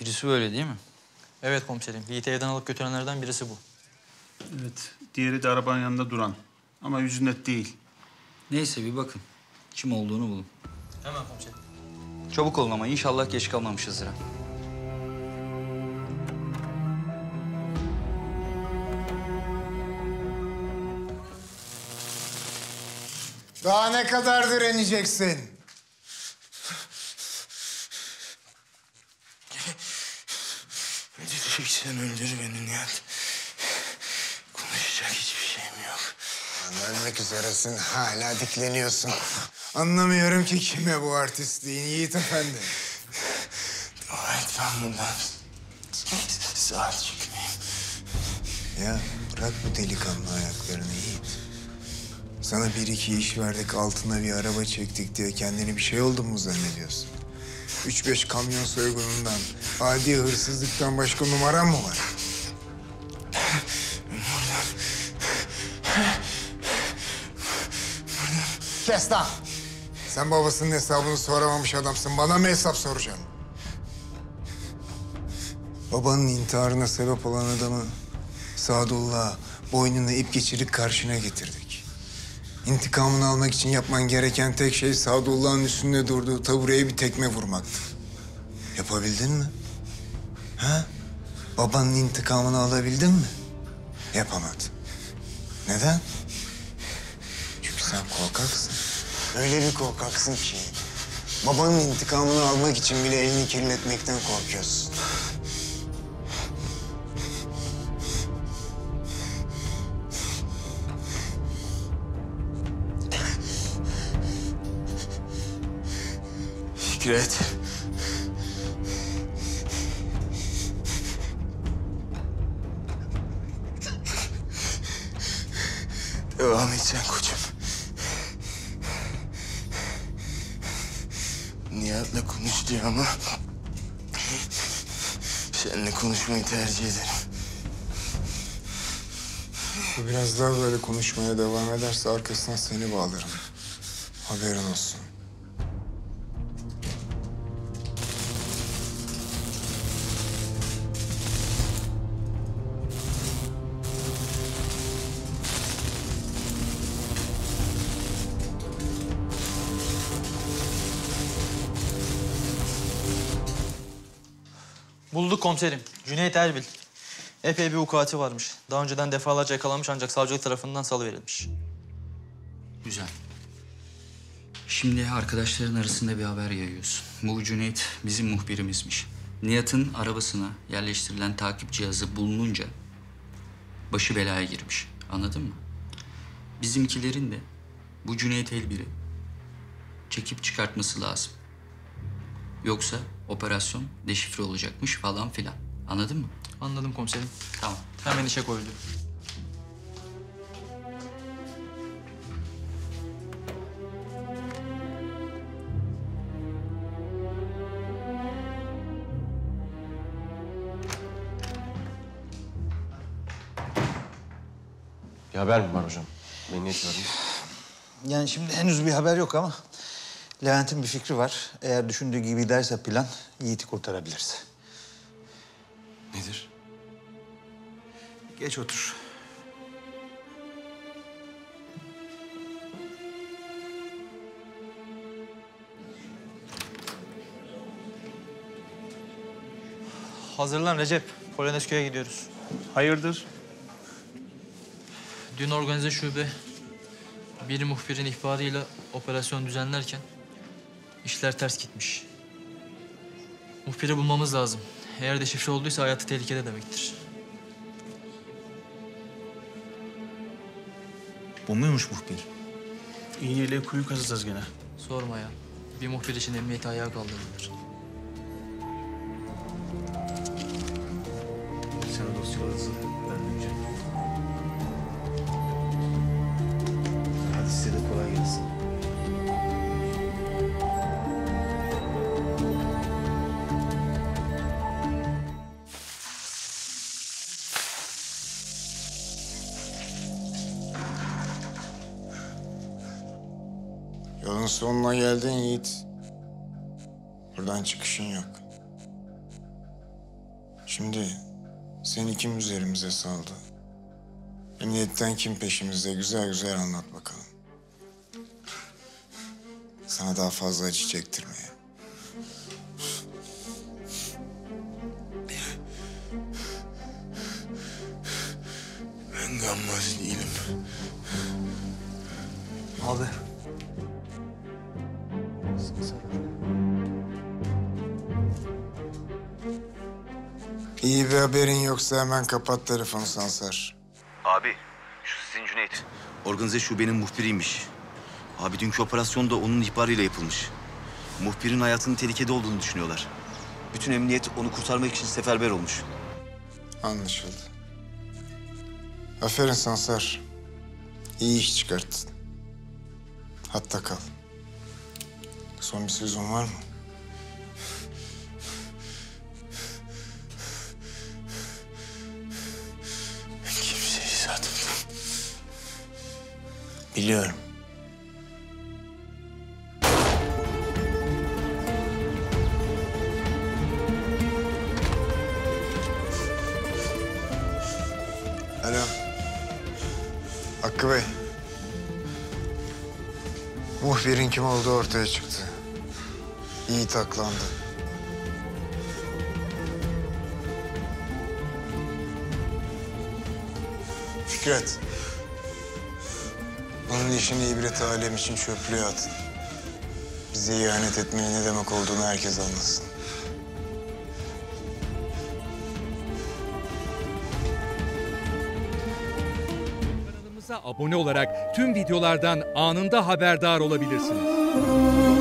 Birisi böyle değil mi? Evet komiserim. Yiğit'i evden alıp götürenlerden birisi bu. Evet. Diğeri de arabanın yanında duran. Ama yüzü net değil. Neyse bir bakın. Kim olduğunu bulun. Hemen komiserim. Çabuk olun ama inşallah geç kalmamışızdır ha. Daha ne kadar direneceksin? Öldüreceksen öldür beni Nihat. Konuşacak hiçbir şeyim yok. Ölmek üzeresin, hala dikleniyorsun. Anlamıyorum ki kime bu artistliğin Yiğit Efendi. Dua et ben bundan sağ çıkmayayım. Ya bırak bu delikanlı ayaklarını Yiğit. Sana bir iki iş verdik, altına bir araba çektik diye kendini bir şey oldun mu zannediyorsun? Üç beş kamyon soygunundan, adi hırsızlıktan başka numaran mı var? Kes lan! Sen babasının hesabını soramamış adamsın. Bana mı hesap soracaksın? Babanın intiharına sebep olan adamı Sadullah boynuna ip geçirip karşına getirdik. İntikamını almak için yapman gereken tek şey Sadullah'ın üstünde durduğu tabureye bir tekme vurmaktı. Yapabildin mi? Ha? Babanın intikamını alabildin mi? Yapamadın. Neden? Çünkü sen korkaksın. Öyle bir korkaksın ki babanın intikamını almak için bile elini kirletmekten korkuyorsun. Fikret. Devam et sen koçum. Nihat'la konuş diyor ama... ...seninle konuşmayı tercih ederim. Biraz daha böyle konuşmaya devam ederse arkasına seni bağlarım. Haberin olsun. Bulduk komiserim. Cüneyt Erbil. Epey bir vukuatı varmış. Daha önceden defalarca yakalanmış ancak savcılık tarafından salıverilmiş. Güzel. Şimdi arkadaşların arasında bir haber yayıyorsun. Bu Cüneyt bizim muhbirimizmiş. Nihat'ın arabasına yerleştirilen takip cihazı bulununca başı belaya girmiş. Anladın mı? Bizimkilerin de bu Cüneyt Elbir'i çekip çıkartması lazım. Yoksa operasyon deşifre olacakmış falan filan. Anladın mı? Anladım komiserim. Tamam. Hemen işe koyuldu. Bir haber mi var hocam? Emniyet var mı? Yani şimdi henüz bir haber yok ama Levent'in bir fikri var. Eğer düşündüğü gibi giderse plan Yiğit'i kurtarabiliriz. Nedir? Geç otur. Hazırlan Recep. Polonezköy'e gidiyoruz. Hayırdır? Dün organize şube bir muhbirin ihbarıyla operasyon düzenlerken işler ters gitmiş. Muhbiri bulmamız lazım. Eğer deşifre olduysa hayatı tehlikede demektir. Bu muymuş muhbir? İğneyle kuyu kazacağız gene. Sorma ya. Bir muhbir için emniyeti ayağa kaldırılır. Yolun sonuna geldin Yiğit. Buradan çıkışın yok. Şimdi seni kim üzerimize saldı? Emniyetten kim peşimizde? Güzel güzel anlat bakalım. Sana daha fazla acı çektirmeye. Ben gammaz değilim. Abi. İyi bir haberin yoksa hemen kapat telefonu Sansar. Abi, şu sizin Cüneyt. Organize şubenin muhbiriymiş. Abi dünkü operasyon da onun ihbarıyla yapılmış. Muhbirin hayatının tehlikede olduğunu düşünüyorlar. Bütün emniyet onu kurtarmak için seferber olmuş. Anlaşıldı. Aferin Sansar. İyi iş çıkarttın. Hatta kal. Son bir sözün var mı? Kimseyi satmadım. Biliyorum. Alo. Hakkı Bey. Muhbirin kim olduğu ortaya çıktı. Yiğit aklandı. Fikret. Bunun işini ibret alem için çöplüğe atın. Bize ihanet etmenin ne demek olduğunu herkes anlasın. Kanalımıza abone olarak tüm videolardan anında haberdar olabilirsiniz.